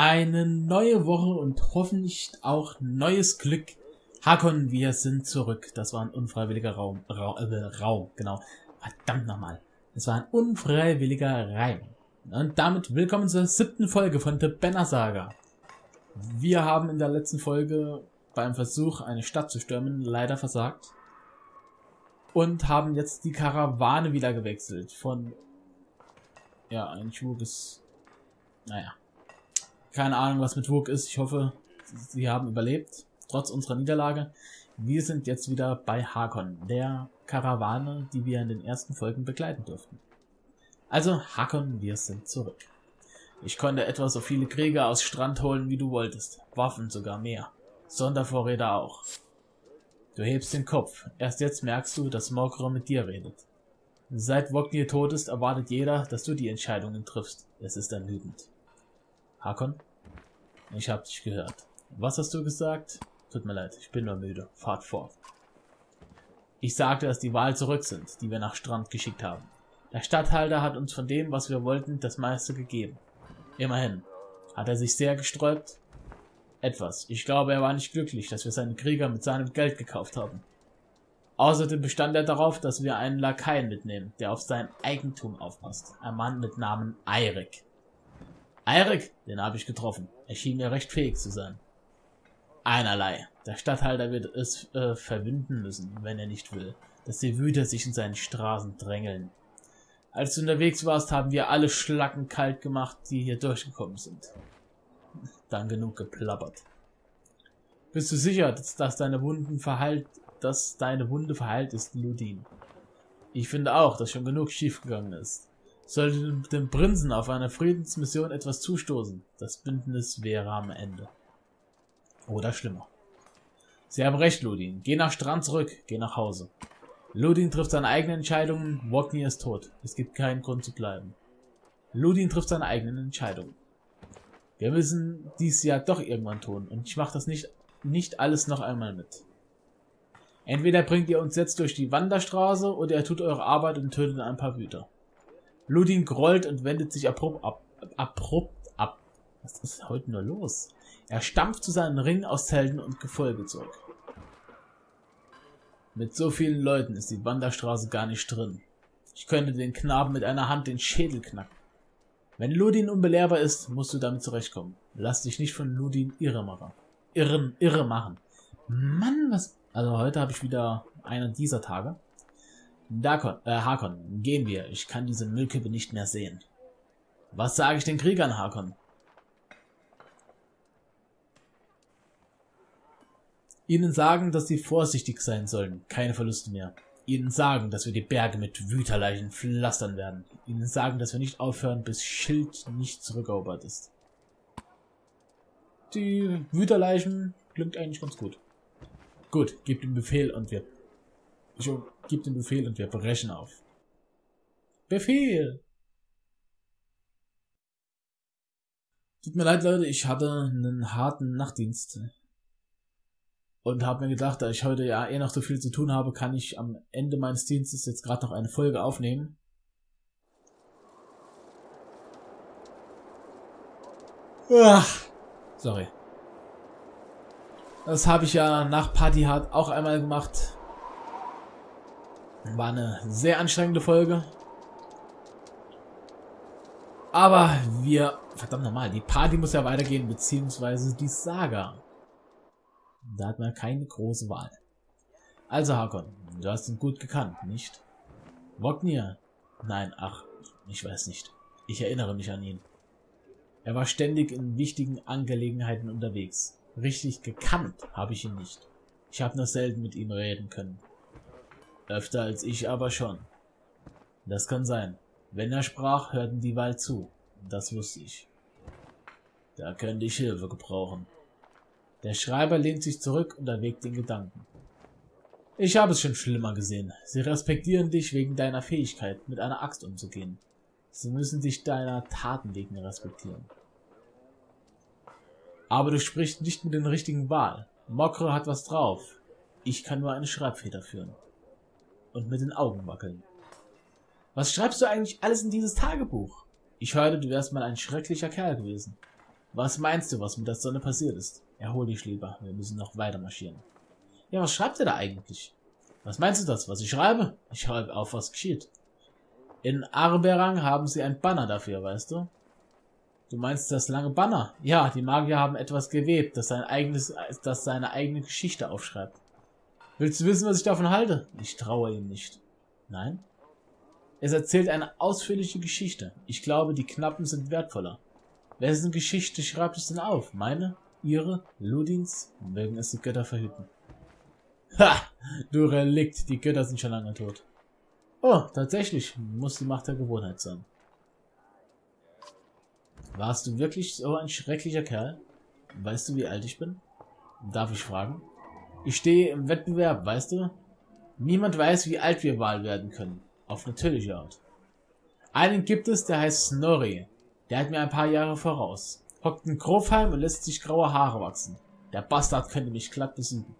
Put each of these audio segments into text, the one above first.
Eine neue Woche und hoffentlich auch neues Glück. Hakon, wir sind zurück. Das war ein unfreiwilliger Raum. Ra äh, Raum, genau. Verdammt nochmal. Es war ein unfreiwilliger Reim. Und damit willkommen zur siebten Folge von The Banner Saga. Wir haben in der letzten Folge beim Versuch, eine Stadt zu stürmen, leider versagt. Und haben jetzt die Karawane wieder gewechselt. Von, ja, ein bis, naja. Keine Ahnung, was mit Wurk ist. Ich hoffe, sie haben überlebt, trotz unserer Niederlage. Wir sind jetzt wieder bei Hakon, der Karawane, die wir in den ersten Folgen begleiten durften. Also, Hakon, wir sind zurück. Ich konnte etwa so viele Krieger aus Strand holen, wie du wolltest. Waffen sogar mehr. Sondervorräte auch. Du hebst den Kopf. Erst jetzt merkst du, dass Morgro mit dir redet. Seit Wognir tot ist, erwartet jeder, dass du die Entscheidungen triffst. Es ist ermüdend. Hakon? Ich hab dich gehört. Was hast du gesagt? Tut mir leid, ich bin nur müde. Fahrt fort. Ich sagte, dass die Wahl zurück sind, die wir nach Strand geschickt haben. Der Statthalter hat uns von dem, was wir wollten, das meiste gegeben. Immerhin. Hat er sich sehr gesträubt? Etwas. Ich glaube, er war nicht glücklich, dass wir seine Krieger mit seinem Geld gekauft haben. Außerdem bestand er darauf, dass wir einen Lakaien mitnehmen, der auf sein Eigentum aufpasst. Ein Mann mit Namen Eirik. Eirik, den habe ich getroffen. Er schien mir recht fähig zu sein. Einerlei. Der Statthalter wird es äh, verwinden müssen, wenn er nicht will, dass die Wüter sich in seinen Straßen drängeln. Als du unterwegs warst, haben wir alle Schlacken kalt gemacht, die hier durchgekommen sind. Dann genug geplappert. Bist du sicher, dass, dass deine Wunden verheilt, dass deine Wunde verheilt ist, Ludin? Ich finde auch, dass schon genug schiefgegangen ist. Sollte dem Prinzen auf einer Friedensmission etwas zustoßen, das Bündnis wäre am Ende. Oder schlimmer. Sie haben recht, Ludin. Geh nach Strand zurück, geh nach Hause. Ludin trifft seine eigenen Entscheidungen, Wogni ist tot. Es gibt keinen Grund zu bleiben. Ludin trifft seine eigenen Entscheidungen. Wir müssen dies ja doch irgendwann tun und ich mache das nicht, nicht alles noch einmal mit. Entweder bringt ihr uns jetzt durch die Wanderstraße oder ihr tut eure Arbeit und tötet ein paar Wüter. Ludin grollt und wendet sich abrupt ab. Abrupt ab. Was ist heute nur los? Er stampft zu seinen Ringen aus Zelten und Gefolge zurück. Mit so vielen Leuten ist die Wanderstraße gar nicht drin. Ich könnte den Knaben mit einer Hand den Schädel knacken. Wenn Ludin unbelehrbar ist, musst du damit zurechtkommen. Lass dich nicht von Ludin irre machen. Irren, irre machen. Mann, was... Also heute habe ich wieder einen dieser Tage. Dakon, äh, Hakon, gehen wir. Ich kann diese Müllkippe nicht mehr sehen. Was sage ich den Kriegern, Hakon? Ihnen sagen, dass sie vorsichtig sein sollen, keine Verluste mehr. Ihnen sagen, dass wir die Berge mit Wüterleichen pflastern werden. Ihnen sagen, dass wir nicht aufhören, bis Schild nicht zurückerobert ist. Die Wüterleichen klingt eigentlich ganz gut. Gut, gib den Befehl und wir... Ich gib den Befehl und wir brechen auf. Befehl! Tut mir leid, Leute, ich hatte einen harten Nachtdienst und habe mir gedacht, da ich heute ja eh noch so viel zu tun habe, kann ich am Ende meines Dienstes jetzt gerade noch eine Folge aufnehmen. Ach, sorry. Das habe ich ja nach Party Hard auch einmal gemacht. War eine sehr anstrengende Folge. Aber wir, verdammt nochmal, die Party muss ja weitergehen, beziehungsweise die Saga. Da hat man keine große Wahl. Also Hakon, du hast ihn gut gekannt, nicht? Wognir? Nein, ach, ich weiß nicht. Ich erinnere mich an ihn. Er war ständig in wichtigen Angelegenheiten unterwegs. Richtig gekannt habe ich ihn nicht. Ich habe nur selten mit ihm reden können. Öfter als ich aber schon. Das kann sein. Wenn er sprach, hörten die Wahl zu. Das wusste ich. Da könnte ich Hilfe gebrauchen. Der Schreiber lehnt sich zurück und erwägt den Gedanken. Ich habe es schon schlimmer gesehen. Sie respektieren dich wegen deiner Fähigkeit, mit einer Axt umzugehen. Sie müssen dich deiner Taten wegen respektieren. Aber du sprichst nicht mit den richtigen Wahl. Mokro hat was drauf. Ich kann nur eine Schreibfeder führen. Und mit den Augen wackeln. Was schreibst du eigentlich alles in dieses Tagebuch? Ich hörte, du wärst mal ein schrecklicher Kerl gewesen. Was meinst du, was mit der Sonne passiert ist? Erhol dich lieber, wir müssen noch weiter marschieren. Ja, was schreibt ihr da eigentlich? Was meinst du das, was ich schreibe? Ich schreibe auf, was geschieht. In Arberang haben sie ein Banner dafür, weißt du? Du meinst das lange Banner? Ja, die Magier haben etwas gewebt, das sein eigenes, das seine eigene Geschichte aufschreibt. Willst du wissen, was ich davon halte? Ich traue ihm nicht. Nein? Es erzählt eine ausführliche Geschichte. Ich glaube, die Knappen sind wertvoller. Wessen Geschichte schreibt es denn auf? Meine? Ihre? Ludins? Mögen es die Götter verhüten. Ha! Du Relikt, die Götter sind schon lange tot. Oh, tatsächlich, muss die Macht der Gewohnheit sein. Warst du wirklich so ein schrecklicher Kerl? Weißt du, wie alt ich bin? Darf ich fragen? Ich stehe im Wettbewerb, weißt du? Niemand weiß, wie alt wir Wahl werden können. Auf natürliche Art. Einen gibt es, der heißt Snorri. Der hat mir ein paar Jahre voraus. Hockt in Grofheim und lässt sich graue Haare wachsen. Der Bastard könnte mich glatt besiegen.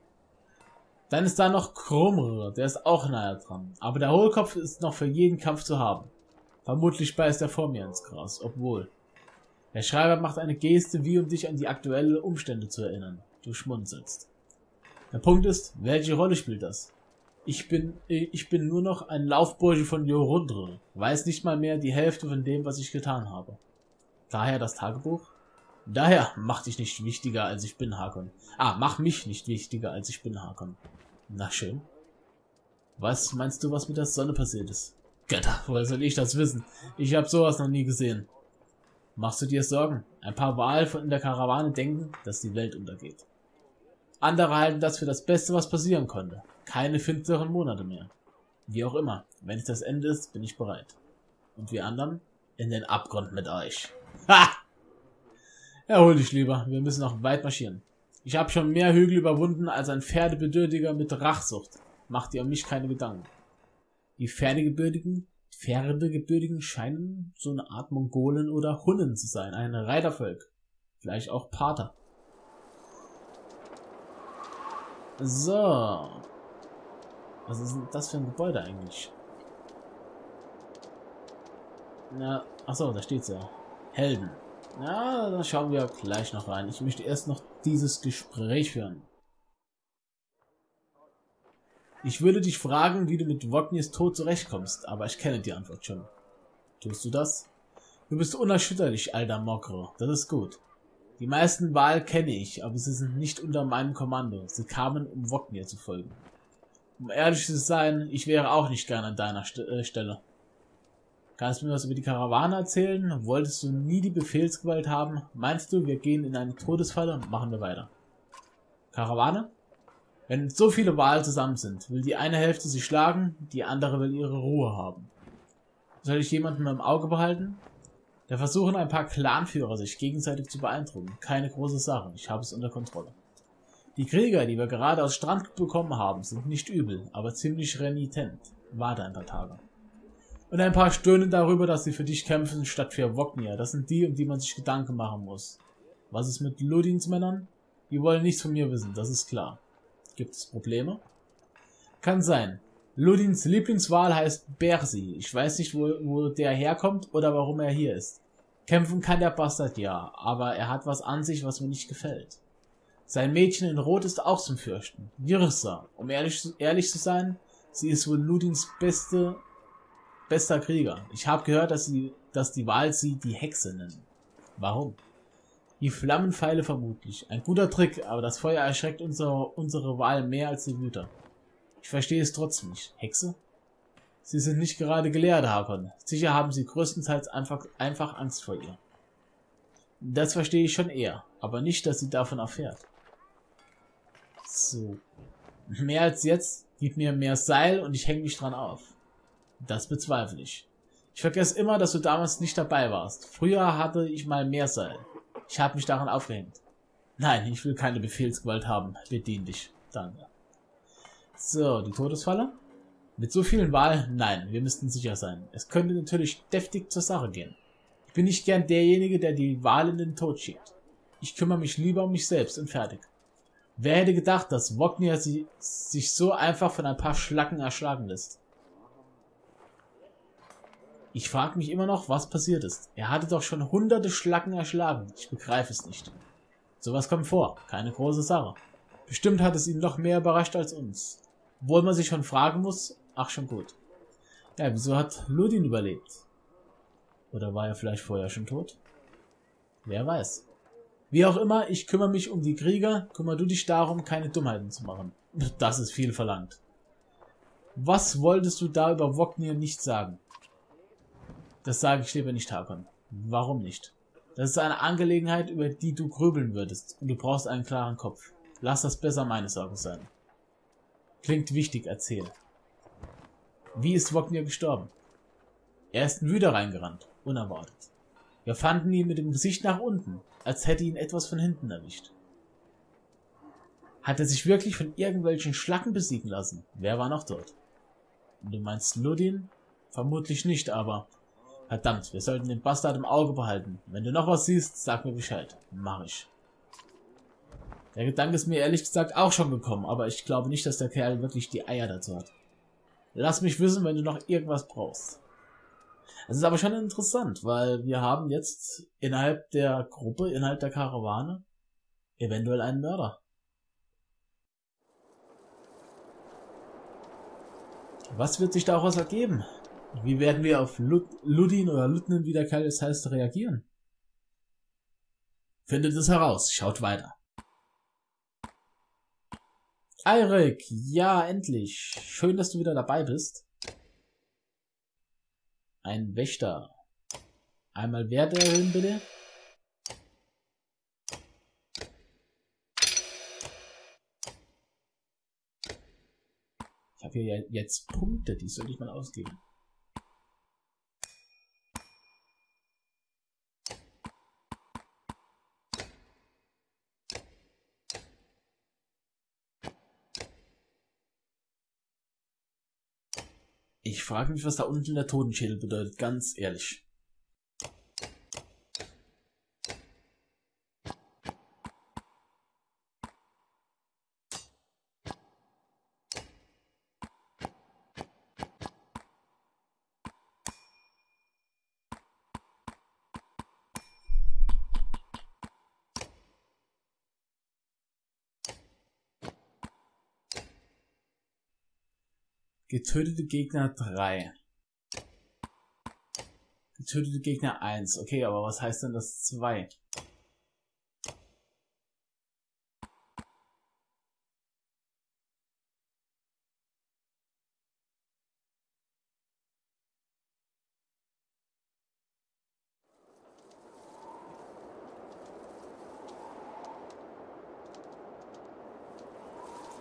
Dann ist da noch Krummere, der ist auch nahe dran. Aber der Hohlkopf ist noch für jeden Kampf zu haben. Vermutlich beißt er vor mir ins Gras, obwohl. Der Schreiber macht eine Geste, wie um dich an die aktuellen Umstände zu erinnern. Du schmunzelst. Der Punkt ist, welche Rolle spielt das? Ich bin, ich bin nur noch ein Laufbursche von Jorundre, weiß nicht mal mehr die Hälfte von dem, was ich getan habe. Daher das Tagebuch? Daher mach dich nicht wichtiger, als ich bin, Hakon. Ah, mach mich nicht wichtiger, als ich bin, Hakon. Na schön. Was meinst du, was mit der Sonne passiert ist? Götter, woher soll ich das wissen? Ich habe sowas noch nie gesehen. Machst du dir Sorgen? Ein paar Wal in der Karawane denken, dass die Welt untergeht. Andere halten das für das Beste, was passieren konnte. Keine finsteren Monate mehr. Wie auch immer, wenn es das Ende ist, bin ich bereit. Und wir anderen? In den Abgrund mit euch. Ha! Erhol dich lieber, wir müssen noch weit marschieren. Ich habe schon mehr Hügel überwunden als ein Pferdebedürftiger mit Rachsucht. Macht dir um mich keine Gedanken. Die Pferdegebürtigen, Pferdegebürtigen scheinen so eine Art Mongolen oder Hunnen zu sein, ein Reitervolk. Vielleicht auch Pater. So. Was ist denn das für ein Gebäude eigentlich? Na, achso, da steht's ja. Helden. Ja, dann schauen wir gleich noch rein. Ich möchte erst noch dieses Gespräch führen. Ich würde dich fragen, wie du mit Wodnies Tod zurechtkommst, aber ich kenne die Antwort schon. Tust du das? Du bist unerschütterlich, alter Mokro. Das ist gut. Die meisten Wahl kenne ich, aber sie sind nicht unter meinem Kommando. Sie kamen, um Woknir zu folgen. Um ehrlich zu sein, ich wäre auch nicht gern an deiner St äh, Stelle. Kannst du mir was über die Karawane erzählen? Wolltest du nie die Befehlsgewalt haben? Meinst du, wir gehen in eine Todesfalle und machen wir weiter? Karawane? Wenn so viele Wahlen zusammen sind, will die eine Hälfte sie schlagen, die andere will ihre Ruhe haben. Soll ich jemanden im Auge behalten? Da versuchen ein paar Clanführer sich gegenseitig zu beeindrucken. Keine große Sache, ich habe es unter Kontrolle. Die Krieger, die wir gerade aus Strand bekommen haben, sind nicht übel, aber ziemlich renitent. Warte ein paar Tage. Und ein paar stöhnen darüber, dass sie für dich kämpfen, statt für Woknir. Das sind die, um die man sich Gedanken machen muss. Was ist mit Ludins Männern? Die wollen nichts von mir wissen, das ist klar. Gibt es Probleme? Kann sein. Ludins Lieblingswahl heißt Bersi. Ich weiß nicht, wo, wo der herkommt oder warum er hier ist. Kämpfen kann der Bastard ja, aber er hat was an sich, was mir nicht gefällt. Sein Mädchen in Rot ist auch zum Fürchten. Jirsa, um ehrlich, ehrlich zu sein, sie ist wohl Ludins beste, bester Krieger. Ich habe gehört, dass, sie, dass die Wahl sie die Hexe nennen. Warum? Die Flammenpfeile vermutlich. Ein guter Trick, aber das Feuer erschreckt unsere, unsere Wahl mehr als die Güter. Ich verstehe es trotzdem nicht. Hexe? Sie sind nicht gerade Gelehrte, Hakon. Sicher haben sie größtenteils einfach, einfach Angst vor ihr. Das verstehe ich schon eher, aber nicht, dass sie davon erfährt. So. Mehr als jetzt, gib mir mehr Seil und ich hänge mich dran auf. Das bezweifle ich. Ich vergesse immer, dass du damals nicht dabei warst. Früher hatte ich mal mehr Seil. Ich habe mich daran aufgehängt. Nein, ich will keine Befehlsgewalt haben. Bedien dich. Danke. So, die Todesfalle. Mit so vielen Wahlen? Nein, wir müssten sicher sein. Es könnte natürlich deftig zur Sache gehen. Ich bin nicht gern derjenige, der die Wahl in den Tod schiebt. Ich kümmere mich lieber um mich selbst und fertig. Wer hätte gedacht, dass Wogner sich so einfach von ein paar Schlacken erschlagen lässt? Ich frage mich immer noch, was passiert ist. Er hatte doch schon hunderte Schlacken erschlagen. Ich begreife es nicht. Sowas kommt vor. Keine große Sache. Bestimmt hat es ihn noch mehr überrascht als uns. Obwohl man sich schon fragen muss, ach schon gut. Ja, wieso hat Ludin überlebt? Oder war er vielleicht vorher schon tot? Wer weiß. Wie auch immer, ich kümmere mich um die Krieger, kümmer du dich darum, keine Dummheiten zu machen. Das ist viel verlangt. Was wolltest du da über Woknir nicht sagen? Das sage ich lieber nicht, Hakon. Warum nicht? Das ist eine Angelegenheit, über die du grübeln würdest, und du brauchst einen klaren Kopf. Lass das besser meine Sorge sein. Klingt wichtig, erzähl. Wie ist Woknir gestorben? Er ist Wüder reingerannt, unerwartet. Wir fanden ihn mit dem Gesicht nach unten, als hätte ihn etwas von hinten erwischt. Hat er sich wirklich von irgendwelchen Schlacken besiegen lassen? Wer war noch dort? Du meinst Ludin? Vermutlich nicht, aber... Verdammt, wir sollten den Bastard im Auge behalten. Wenn du noch was siehst, sag mir Bescheid. Mach ich. Der Gedanke ist mir ehrlich gesagt auch schon gekommen, aber ich glaube nicht, dass der Kerl wirklich die Eier dazu hat. Lass mich wissen, wenn du noch irgendwas brauchst. Es ist aber schon interessant, weil wir haben jetzt innerhalb der Gruppe, innerhalb der Karawane, eventuell einen Mörder. Was wird sich daraus ergeben? Wie werden wir auf Lud Ludin oder Ludnen, wie der Kerl es heißt, reagieren? Findet es heraus, schaut weiter. Eirik, ja, endlich. Schön, dass du wieder dabei bist. Ein Wächter. Einmal Wert erhöhen, bitte. Ich habe hier jetzt Punkte, die soll ich mal ausgeben. Ich frage mich, was da unten der Totenschädel bedeutet, ganz ehrlich. Getötete Gegner 3. Getötete Gegner 1. Okay, aber was heißt denn das 2?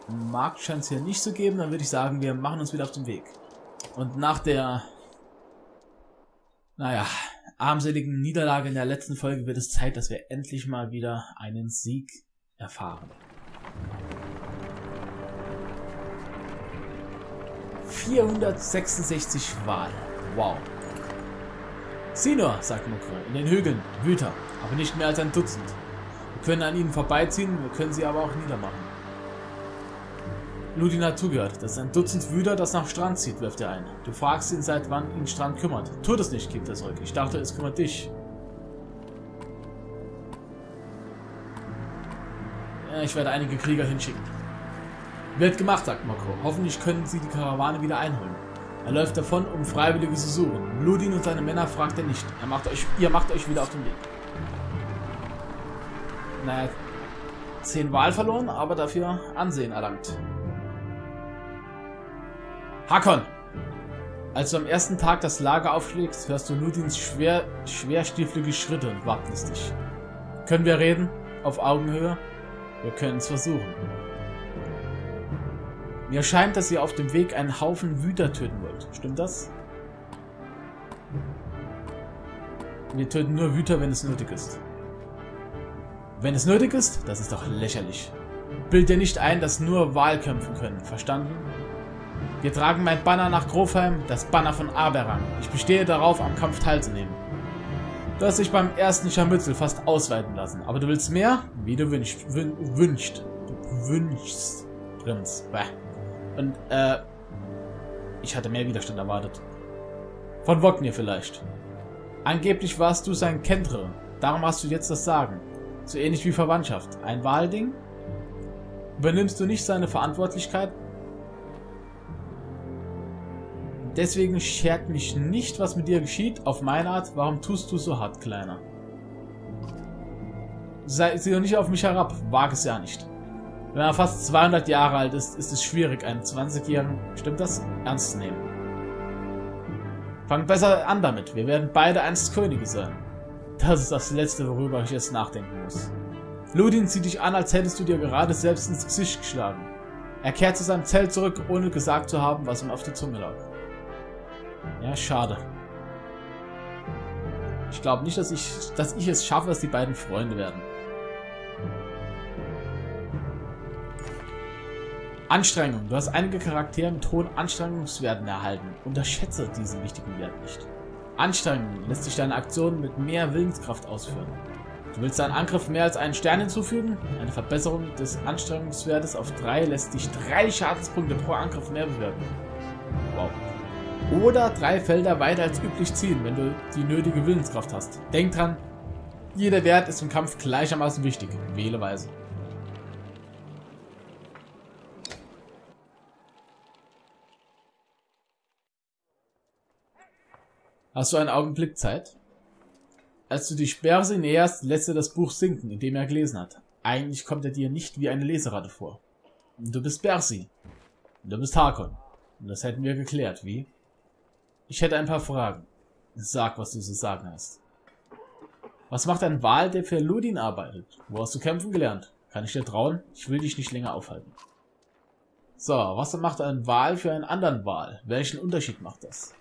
Markt scheint es hier nicht zu geben, dann würde ich sagen, wir machen uns wieder auf den Weg. Und nach der, naja, armseligen Niederlage in der letzten Folge wird es Zeit, dass wir endlich mal wieder einen Sieg erfahren. 466 Wahl. Wow. Sinor, sagt Mokro, in den Hügeln, Wüter, aber nicht mehr als ein Dutzend. Wir können an ihnen vorbeiziehen, wir können sie aber auch niedermachen. Ludin hat zugehört. Das ist ein Dutzend Wüder, das nach Strand zieht, wirft er ein. Du fragst ihn, seit wann ihn Strand kümmert. Tut es nicht, kippt er zurück. Ich dachte, es kümmert dich. Ich werde einige Krieger hinschicken. Wird gemacht, sagt Moko. Hoffentlich können sie die Karawane wieder einholen. Er läuft davon, um Freiwillige zu suchen. Ludin und seine Männer fragt er nicht. Er macht euch, ihr macht euch wieder auf den Weg. Naja, zehn Wahl verloren, aber dafür Ansehen erlangt. Hakon! Als du am ersten Tag das Lager aufschlägst, hörst du Ludins schwer, schwerstieflige Schritte und wartest dich. Können wir reden? Auf Augenhöhe? Wir können es versuchen. Mir scheint, dass ihr auf dem Weg einen Haufen Wüter töten wollt. Stimmt das? Wir töten nur Wüter, wenn es nötig ist. Wenn es nötig ist? Das ist doch lächerlich. Bild dir nicht ein, dass nur Wahl kämpfen können. Verstanden? Wir tragen mein Banner nach Grofheim, das Banner von Aberrang. Ich bestehe darauf, am Kampf teilzunehmen. Du hast dich beim ersten Scharmützel fast ausweiten lassen, aber du willst mehr? Wie du wünschst. Wün wünscht. Du wünschst, Prinz. Bäh. Und, äh, ich hatte mehr Widerstand erwartet. Von Wognir vielleicht. Angeblich warst du sein Kentre. Darum hast du jetzt das Sagen. So ähnlich wie Verwandtschaft. Ein Wahlding? Übernimmst du nicht seine Verantwortlichkeit? Deswegen schert mich nicht, was mit dir geschieht. Auf meine Art, warum tust du so hart, Kleiner? Sei, sieh doch nicht auf mich herab. Wag es ja nicht. Wenn er fast 200 Jahre alt ist, ist es schwierig, einen 20-Jährigen, stimmt das, ernst zu nehmen. Fang besser an damit. Wir werden beide einst Könige sein. Das ist das Letzte, worüber ich jetzt nachdenken muss. Ludin sieht dich an, als hättest du dir gerade selbst ins Gesicht geschlagen. Er kehrt zu seinem Zelt zurück, ohne gesagt zu haben, was ihm auf der Zunge lag. Ja, schade. Ich glaube nicht, dass ich, dass ich es schaffe, dass die beiden Freunde werden. Anstrengung. Du hast einige Charaktere mit hohen Anstrengungswerten erhalten. Unterschätze diesen wichtigen Wert nicht. Anstrengung lässt sich deine Aktion mit mehr Willenskraft ausführen. Du willst deinen Angriff mehr als einen Stern hinzufügen? Eine Verbesserung des Anstrengungswertes auf 3 lässt dich 3 Schadenspunkte pro Angriff mehr bewirken. Oder drei Felder weiter als üblich ziehen, wenn du die nötige Willenskraft hast. Denk dran, jeder Wert ist im Kampf gleichermaßen wichtig. Wähle weise. Hast du einen Augenblick Zeit? Als du die Sperse näherst, lässt er das Buch sinken, in dem er gelesen hat. Eigentlich kommt er dir nicht wie eine Leseratte vor. Du bist Bersi. Du bist Harkon. Und das hätten wir geklärt, wie? Ich hätte ein paar Fragen. Sag, was du zu sagen hast. Was macht ein Wal, der für Ludin arbeitet? Wo hast du kämpfen gelernt? Kann ich dir trauen? Ich will dich nicht länger aufhalten. So, was macht ein Wal für einen anderen Wal? Welchen Unterschied macht das?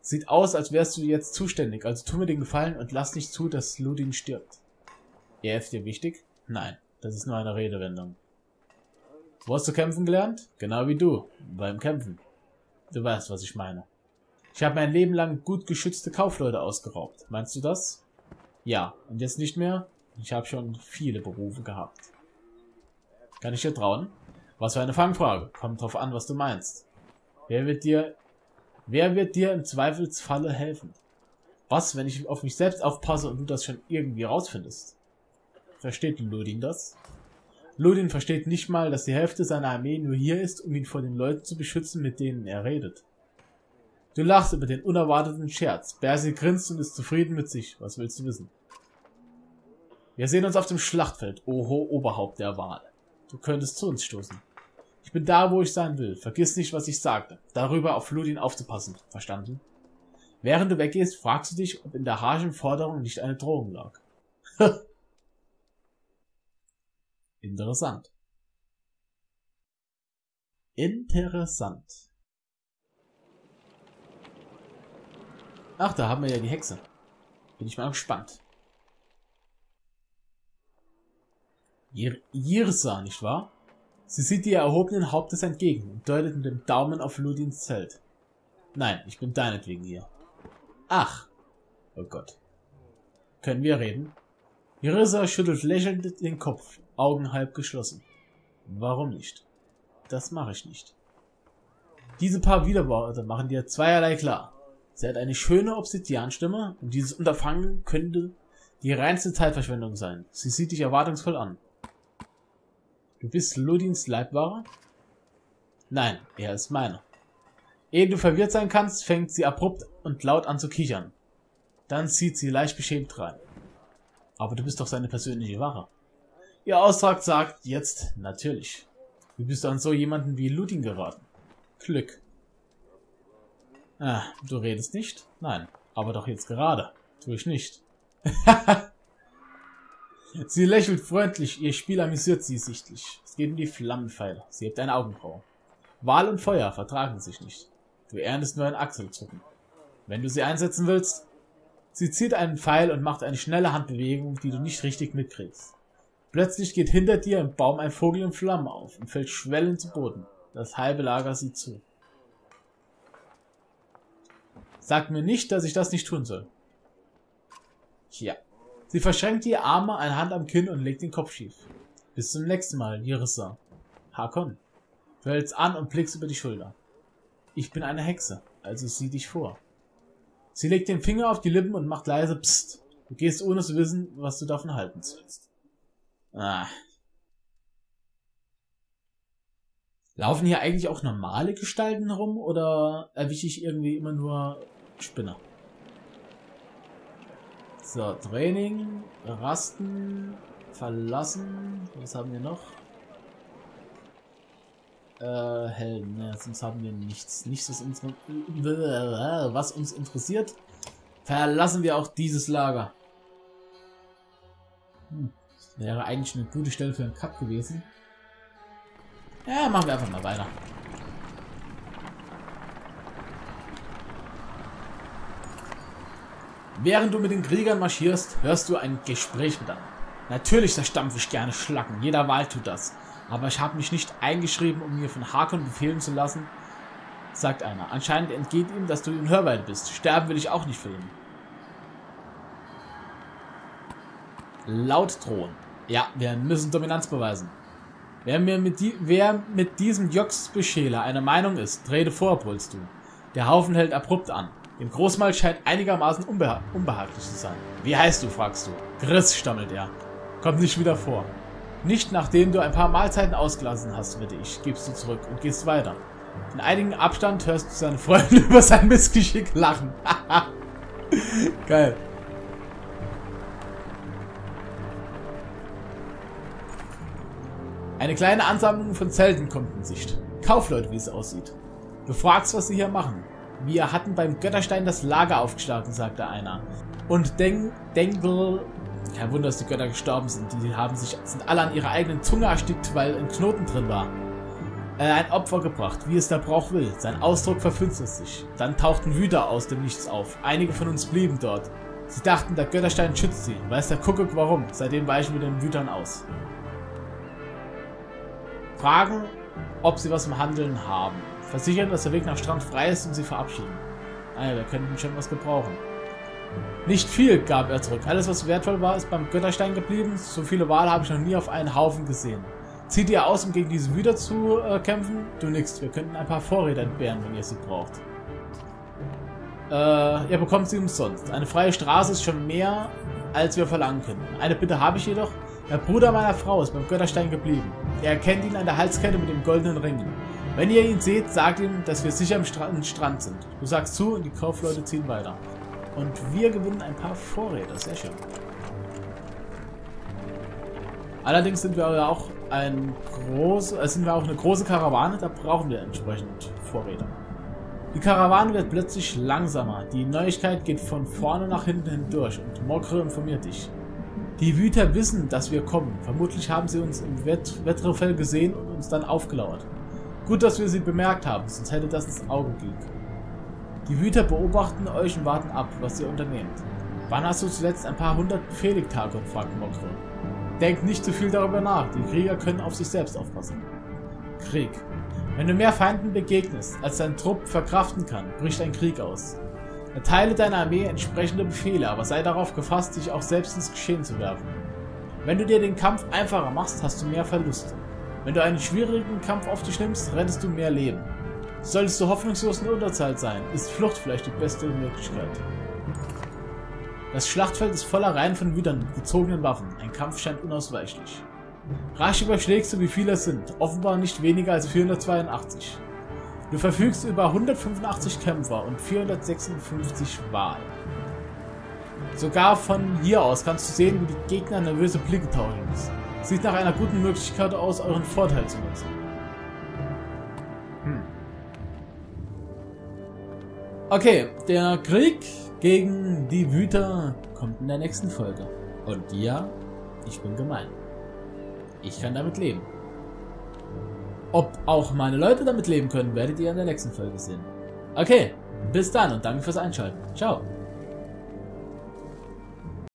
Sieht aus, als wärst du jetzt zuständig, also tu mir den Gefallen und lass nicht zu, dass Ludin stirbt. Er ist dir wichtig? Nein, das ist nur eine Redewendung. Wo hast du kämpfen gelernt? Genau wie du, beim Kämpfen. Du weißt, was ich meine. Ich habe mein Leben lang gut geschützte Kaufleute ausgeraubt. Meinst du das? Ja, und jetzt nicht mehr? Ich habe schon viele Berufe gehabt. Kann ich dir trauen? Was für eine Fangfrage. Kommt drauf an, was du meinst. Wer wird dir Wer wird dir im Zweifelsfalle helfen? Was, wenn ich auf mich selbst aufpasse und du das schon irgendwie rausfindest? Versteht Ludin das? Ludin versteht nicht mal, dass die Hälfte seiner Armee nur hier ist, um ihn vor den Leuten zu beschützen, mit denen er redet. Du lachst über den unerwarteten Scherz. Bersi grinst und ist zufrieden mit sich. Was willst du wissen? Wir sehen uns auf dem Schlachtfeld, Oho Oberhaupt der Wahl. Du könntest zu uns stoßen. Ich bin da, wo ich sein will. Vergiss nicht, was ich sagte. Darüber auf Ludin aufzupassen. Verstanden? Während du weggehst, fragst du dich, ob in der harschen Forderung nicht eine Drohung lag. Interessant. Interessant. Ach, da haben wir ja die Hexe. Bin ich mal gespannt. Jirsa, nicht wahr? Sie sieht dir erhobenen Hauptes entgegen und deutet mit dem Daumen auf Ludins Zelt. Nein, ich bin deinetwegen hier. Ach. Oh Gott. Können wir reden? Irissa schüttelt lächelnd den Kopf, Augen halb geschlossen. Warum nicht? Das mache ich nicht. Diese paar Widerworte machen dir zweierlei klar. Sie hat eine schöne Obsidianstimme und dieses Unterfangen könnte die reinste Zeitverschwendung sein. Sie sieht dich erwartungsvoll an. Du bist Ludins Leibwahrer? Nein, er ist meiner. Ehe du verwirrt sein kannst, fängt sie abrupt und laut an zu kichern. Dann zieht sie leicht beschämt rein. Aber du bist doch seine persönliche Wache. Ihr Austrag sagt jetzt natürlich. Wie bist du an so jemanden wie Ludin geraten? Glück. Ah, du redest nicht? Nein, aber doch jetzt gerade. Tue ich nicht. Sie lächelt freundlich, ihr Spiel amüsiert sie sichtlich. Es geht um die Flammenpfeile. Sie hebt eine Augenbraue. Wahl und Feuer vertragen sich nicht. Du erntest nur ein Achselzucken. Wenn du sie einsetzen willst, sie zieht einen Pfeil und macht eine schnelle Handbewegung, die du nicht richtig mitkriegst. Plötzlich geht hinter dir im Baum ein Vogel in Flammen auf und fällt schwellend zu Boden. Das halbe Lager sieht zu. Sag mir nicht, dass ich das nicht tun soll. Tja. Sie verschränkt die Arme, eine Hand am Kinn und legt den Kopf schief. Bis zum nächsten Mal, Jirissa. Hakon. Du hältst an und blickst über die Schulter. Ich bin eine Hexe, also sieh dich vor. Sie legt den Finger auf die Lippen und macht leise Psst. Du gehst ohne zu wissen, was du davon halten sollst. Ah. Laufen hier eigentlich auch normale Gestalten rum oder erwische ich irgendwie immer nur Spinner? So, Training, Rasten, Verlassen. Was haben wir noch? Äh, Helden. Ne, sonst haben wir nichts. Nichts, was uns, was uns interessiert. Verlassen wir auch dieses Lager. Hm. Wäre eigentlich eine gute Stelle für einen Cut gewesen. Ja, machen wir einfach mal weiter. Während du mit den Kriegern marschierst, hörst du ein Gespräch mit miteinander. Natürlich zerstampfe ich gerne Schlacken, jeder Wald tut das. Aber ich habe mich nicht eingeschrieben, um mir von Hakon befehlen zu lassen, sagt einer. Anscheinend entgeht ihm, dass du in Hörweite bist. Sterben will ich auch nicht für ihn. Laut drohen. Ja, wir müssen Dominanz beweisen. Wer, mir mit, die, wer mit diesem Jox-Beschäler einer Meinung ist, trete vor, brüllst du. Der Haufen hält abrupt an. Dem Großmal scheint einigermaßen unbeha unbehaglich zu sein. Wie heißt du, fragst du. Chris, stammelt er. Kommt nicht wieder vor. Nicht nachdem du ein paar Mahlzeiten ausgelassen hast, wette ich, gibst du zurück und gehst weiter. In einigen Abstand hörst du seine Freunde über sein Missgeschick lachen. Geil. Eine kleine Ansammlung von Zelten kommt in Sicht. Kaufleute, wie es aussieht. Du fragst, was sie hier machen. Wir hatten beim Götterstein das Lager aufgeschlagen, sagte einer. Und denk, Denkel, kein Wunder, dass die Götter gestorben sind. Die haben sich, sind alle an ihrer eigenen Zunge erstickt, weil ein Knoten drin war. Äh, ein Opfer gebracht, wie es der Brauch will. Sein Ausdruck verfinstert sich. Dann tauchten Wüter aus dem Nichts auf. Einige von uns blieben dort. Sie dachten, der Götterstein schützt sie. Weiß der Kuckuck warum. Seitdem weichen wir den Wütern aus fragen, ob sie was im Handeln haben. Versichern, dass der Weg nach Strand frei ist und sie verabschieden. Ah ja, wir könnten schon was gebrauchen. Nicht viel, gab er zurück. Alles, was wertvoll war, ist beim Götterstein geblieben. So viele Wale habe ich noch nie auf einen Haufen gesehen. Zieht ihr aus, um gegen diese Wüter zu äh, kämpfen? Du nix. Wir könnten ein paar Vorräte entbehren, wenn ihr sie braucht. Äh, ihr bekommt sie umsonst. Eine freie Straße ist schon mehr, als wir verlangen können. Eine Bitte habe ich jedoch. Der Bruder meiner Frau ist beim Götterstein geblieben. Er erkennt ihn an der Halskette mit dem goldenen Ring. Wenn ihr ihn seht, sagt ihm, dass wir sicher am Strand, Strand sind. Du sagst zu und die Kaufleute ziehen weiter. Und wir gewinnen ein paar Vorräte. Sehr schön. Allerdings sind wir auch ein groß, äh, sind wir auch eine große Karawane, da brauchen wir entsprechend Vorräte. Die Karawane wird plötzlich langsamer. Die Neuigkeit geht von vorne nach hinten hindurch und Mokre informiert dich. Die Wüter wissen, dass wir kommen. Vermutlich haben sie uns im Wett Wettrefell gesehen und uns dann aufgelauert. Gut, dass wir sie bemerkt haben, sonst hätte das ins Auge gehen können. Die Wüter beobachten euch und warten ab, was ihr unternehmt. Wann hast du zuletzt ein paar hundert Befehligtage? fragt Mokre. Denk nicht zu viel darüber nach, die Krieger können auf sich selbst aufpassen. Krieg. Wenn du mehr Feinden begegnest, als dein Trupp verkraften kann, bricht ein Krieg aus. Erteile deiner Armee entsprechende Befehle, aber sei darauf gefasst, dich auch selbst ins Geschehen zu werfen. Wenn du dir den Kampf einfacher machst, hast du mehr Verluste. Wenn du einen schwierigen Kampf auf dich nimmst, rettest du mehr Leben. Solltest du hoffnungslos in Unterzahl sein, ist Flucht vielleicht die beste Möglichkeit. Das Schlachtfeld ist voller Reihen von Wütern mit gezogenen Waffen. Ein Kampf scheint unausweichlich. Rasch überschlägst du, wie viele es sind. Offenbar nicht weniger als 482. Du verfügst über 185 Kämpfer und 456 Wahl. Sogar von hier aus kannst du sehen, wie die Gegner nervöse Blicke tauchen müssen. Sieht nach einer guten Möglichkeit aus, euren Vorteil zu nutzen. Hm. Okay, der Krieg gegen die Wüter kommt in der nächsten Folge. Und ja, ich bin gemein. Ich kann damit leben. Ob auch meine Leute damit leben können, werdet ihr in der nächsten Folge sehen. Okay, bis dann und danke fürs Einschalten. Ciao.